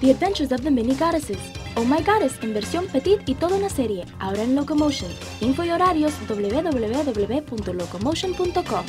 The Adventures of the Mini Goddesses. Oh My Goddess en versión Petit y toda una serie, ahora en Locomotion. Info y horarios www.locomotion.com.